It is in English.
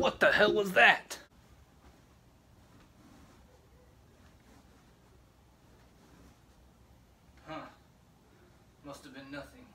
What the hell was that? Huh. Must have been nothing.